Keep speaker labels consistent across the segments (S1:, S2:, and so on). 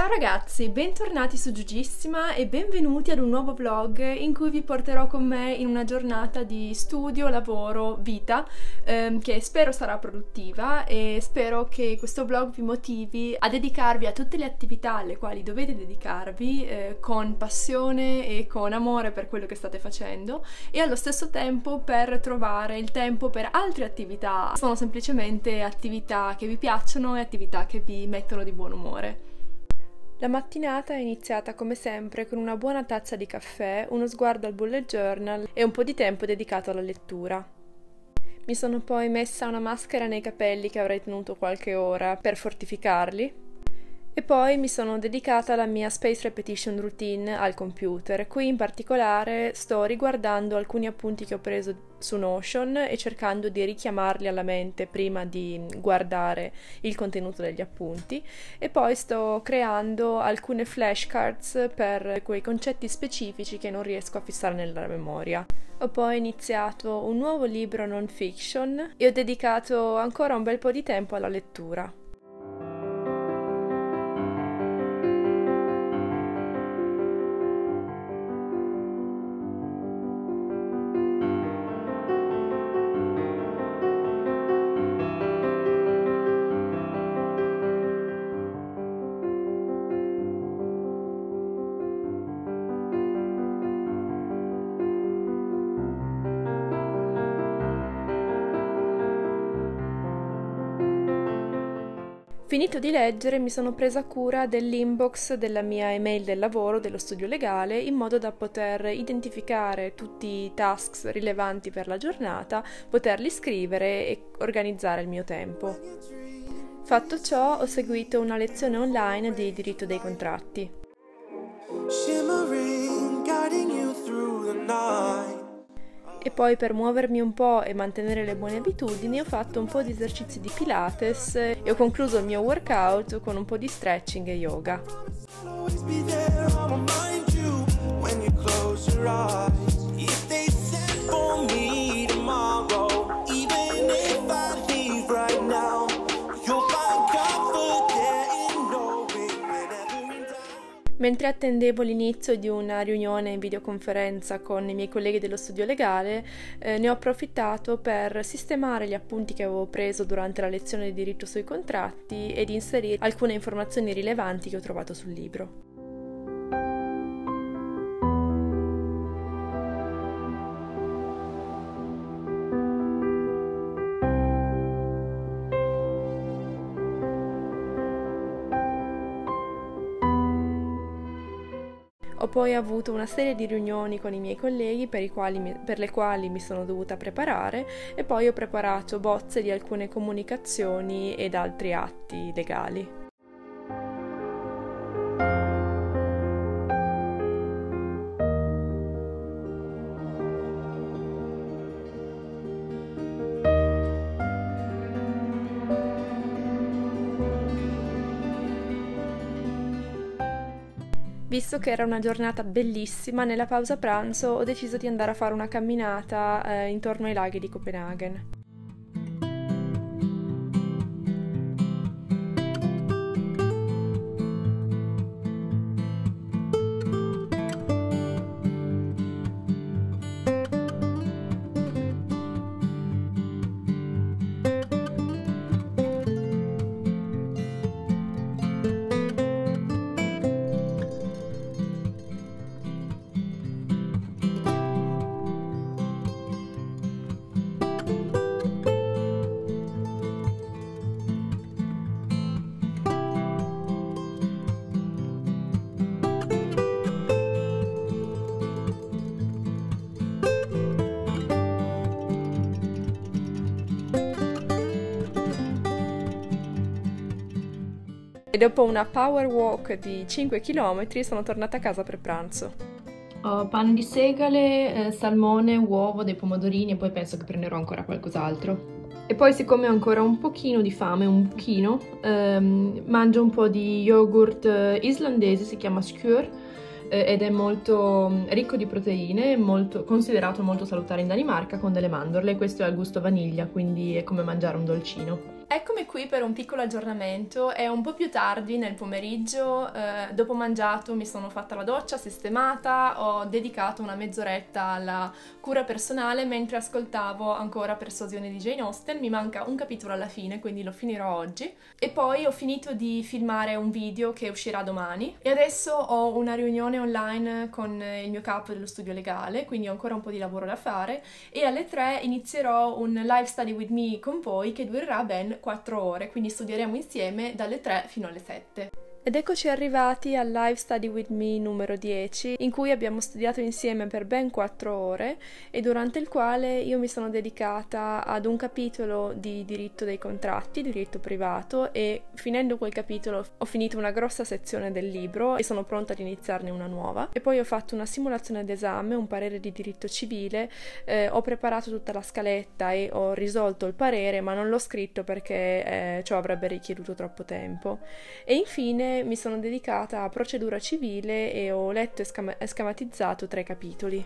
S1: Ciao ragazzi, bentornati su Giugissima e benvenuti ad un nuovo vlog in cui vi porterò con me in una giornata di studio, lavoro, vita ehm, che spero sarà produttiva e spero che questo vlog vi motivi a dedicarvi a tutte le attività alle quali dovete dedicarvi eh, con passione e con amore per quello che state facendo e allo stesso tempo per trovare il tempo per altre attività. Sono semplicemente attività che vi piacciono e attività che vi mettono di buon umore. La mattinata è iniziata come sempre con una buona tazza di caffè, uno sguardo al bullet journal e un po' di tempo dedicato alla lettura. Mi sono poi messa una maschera nei capelli che avrei tenuto qualche ora per fortificarli e poi mi sono dedicata alla mia space repetition routine al computer. Qui in particolare sto riguardando alcuni appunti che ho preso su Notion e cercando di richiamarli alla mente prima di guardare il contenuto degli appunti e poi sto creando alcune flashcards per quei concetti specifici che non riesco a fissare nella memoria. Ho poi iniziato un nuovo libro non fiction e ho dedicato ancora un bel po' di tempo alla lettura. Finito di leggere mi sono presa cura dell'inbox della mia email del lavoro, dello studio legale, in modo da poter identificare tutti i tasks rilevanti per la giornata, poterli scrivere e organizzare il mio tempo. Fatto ciò, ho seguito una lezione online di diritto dei contratti. E poi per muovermi un po' e mantenere le buone abitudini ho fatto un po' di esercizi di Pilates e ho concluso il mio workout con un po' di stretching e yoga. Mentre attendevo l'inizio di una riunione in videoconferenza con i miei colleghi dello studio legale, eh, ne ho approfittato per sistemare gli appunti che avevo preso durante la lezione di diritto sui contratti ed inserire alcune informazioni rilevanti che ho trovato sul libro. Ho poi avuto una serie di riunioni con i miei colleghi per, mi, per, le quali mi sono dovuta preparare e poi ho preparato bozze di alcune comunicazioni ed altri atti legali. Visto che era una giornata bellissima, nella pausa pranzo ho deciso di andare a fare una camminata eh, intorno ai laghi di Copenaghen. Dopo una power walk di 5 km sono tornata a casa per pranzo. Ho pane di segale, eh, salmone, uovo, dei pomodorini e poi penso che prenderò ancora qualcos'altro. E poi siccome ho ancora un pochino di fame, un pochino, ehm, mangio un po' di yogurt eh, islandese, si chiama Skyr, eh, ed è molto mm, ricco di proteine, molto, considerato molto salutare in Danimarca con delle mandorle. Questo è al gusto vaniglia, quindi è come mangiare un dolcino. Eccomi qui per un piccolo aggiornamento, è un po' più tardi nel pomeriggio, eh, dopo mangiato mi sono fatta la doccia, sistemata, ho dedicato una mezz'oretta alla cura personale mentre ascoltavo ancora Persuasione di Jane Austen, mi manca un capitolo alla fine quindi lo finirò oggi. E poi ho finito di filmare un video che uscirà domani. E adesso ho una riunione online con il mio capo dello studio legale quindi ho ancora un po' di lavoro da fare. E alle 3 inizierò un live study with me con voi che durerà ben 4 ore, quindi studieremo insieme dalle 3 fino alle 7. Ed eccoci arrivati al Live Study With Me numero 10, in cui abbiamo studiato insieme per ben 4 ore e durante il quale io mi sono dedicata ad un capitolo di diritto dei contratti, diritto privato e finendo quel capitolo ho finito una grossa sezione del libro e sono pronta ad iniziarne una nuova e poi ho fatto una simulazione d'esame, un parere di diritto civile, eh, ho preparato tutta la scaletta e ho risolto il parere ma non l'ho scritto perché eh, ciò avrebbe richieduto troppo tempo. E infine mi sono dedicata a procedura civile e ho letto e scam- scamatizzato tre capitoli.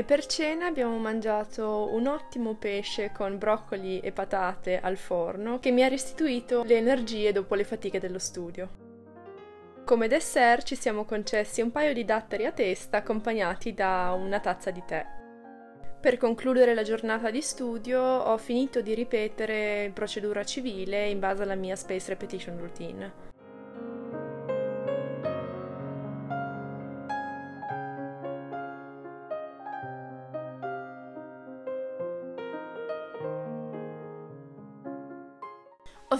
S1: E per cena abbiamo mangiato un ottimo pesce con broccoli e patate al forno che mi ha restituito le energie dopo le fatiche dello studio. Come dessert ci siamo concessi un paio di datteri a testa accompagnati da una tazza di tè. Per concludere la giornata di studio ho finito di ripetere procedura civile in base alla mia Space Repetition Routine.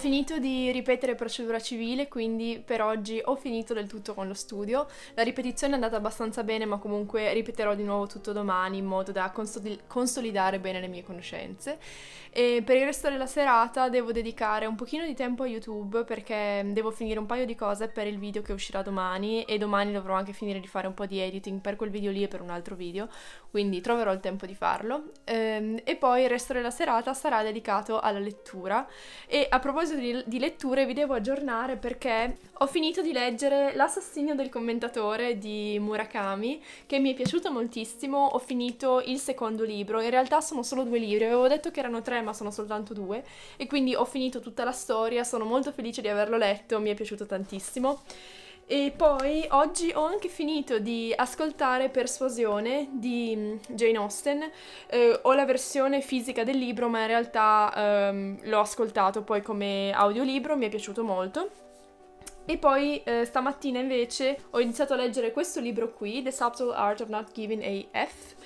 S1: Finito di ripetere procedura civile, quindi per oggi ho finito del tutto con lo studio. La ripetizione è andata abbastanza bene, ma comunque ripeterò di nuovo tutto domani in modo da consolidare bene le mie conoscenze. E per il resto della serata devo dedicare un pochino di tempo a YouTube perché devo finire un paio di cose per il video che uscirà domani e domani dovrò anche finire di fare un po' di editing per quel video lì e per un altro video, quindi troverò il tempo di farlo. Ehm, e poi il resto della serata sarà dedicato alla lettura. E a proposito di, di, letture vi devo aggiornare perché ho finito di leggere L'assassino del commentatore di Murakami che mi è piaciuto moltissimo, ho finito il secondo libro, in realtà sono solo due libri, avevo detto che erano tre ma sono soltanto due. E quindi ho finito tutta la storia, sono molto felice di averlo letto, mi è piaciuto tantissimo. E poi oggi ho anche finito di ascoltare Persuasione di mm, Jane Austen. Eh, ho la versione fisica del libro, ma in realtà ehm, l'ho ascoltato poi come audiolibro, mi è piaciuto molto. E poi eh, stamattina invece ho iniziato a leggere questo libro qui, The Subtle Art of Not Giving a F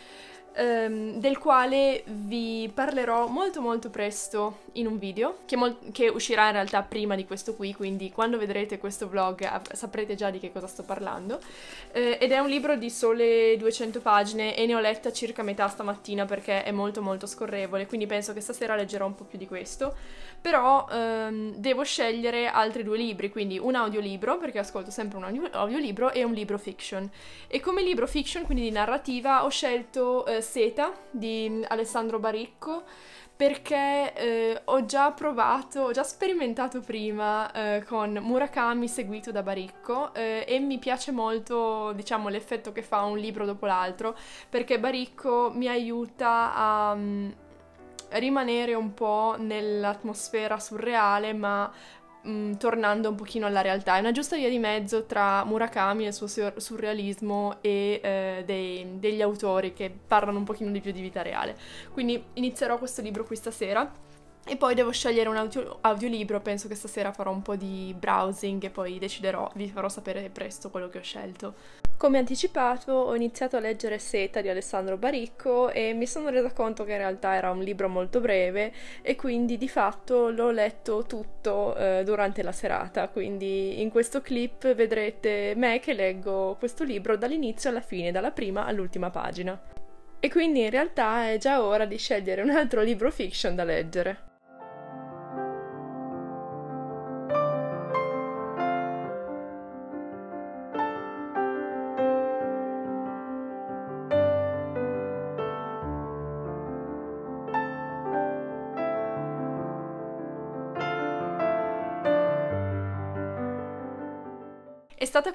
S1: ehm, del quale vi parlerò molto molto presto in un video, che, che, uscirà in realtà prima di questo qui, quindi quando vedrete questo vlog saprete già di che cosa sto parlando. Eh, ed è un libro di sole 200 pagine e ne ho letta circa metà stamattina perché è molto molto scorrevole, quindi penso che stasera leggerò un po' più di questo. Però ehm, devo scegliere altri due libri, quindi un audiolibro, perché ascolto sempre un audio- audiolibro, e un libro fiction. E come libro fiction, quindi di narrativa, ho scelto eh, Seta di Alessandro Baricco perché eh, ho già provato, ho già sperimentato prima eh, con Murakami seguito da Baricco eh, e mi piace molto, diciamo, l'effetto che fa un libro dopo l'altro, perché Baricco mi aiuta a um, rimanere un po' nell'atmosfera surreale, ma mh, mm, tornando un pochino alla realtà. È una giusta via di mezzo tra Murakami e il suo sur- surrealismo e eh, dei, degli autori che parlano un pochino di più di vita reale. Quindi inizierò questo libro qui stasera E poi devo scegliere un audio- audiolibro, penso che stasera farò un po' di browsing e poi deciderò, vi farò sapere presto quello che ho scelto. Come anticipato ho iniziato a leggere Seta di Alessandro Baricco e mi sono resa conto che in realtà era un libro molto breve e quindi di fatto l'ho letto tutto eh, durante la serata, quindi in questo clip vedrete me che leggo questo libro dall'inizio alla fine, dalla prima all'ultima pagina. E quindi in realtà è già ora di scegliere un altro libro fiction da leggere.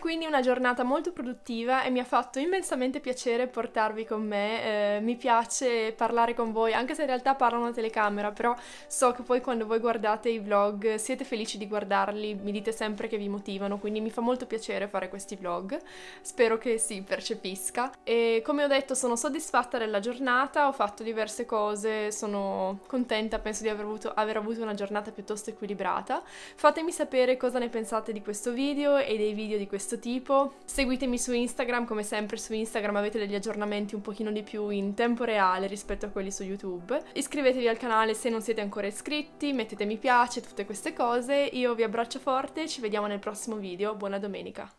S1: Quindi una giornata molto produttiva e mi ha fatto immensamente piacere portarvi con me. Eh, mi piace parlare con voi, anche se in realtà parlo una telecamera, però so che poi quando voi guardate i vlog siete felici di guardarli, mi dite sempre che vi motivano, quindi mi fa molto piacere fare questi vlog. Spero che si percepisca. E come ho detto, sono soddisfatta della giornata, ho fatto diverse cose, sono contenta, penso di aver avuto, aver avuto una giornata piuttosto equilibrata. Fatemi sapere cosa ne pensate di questo video e dei video di questo tipo. Seguitemi su Instagram, come sempre su Instagram avete degli aggiornamenti un pochino di più in tempo reale rispetto a quelli su YouTube. Iscrivetevi al canale se non siete ancora iscritti, mettete mi piace, tutte queste cose. Io vi abbraccio forte, ci vediamo nel prossimo video, buona domenica!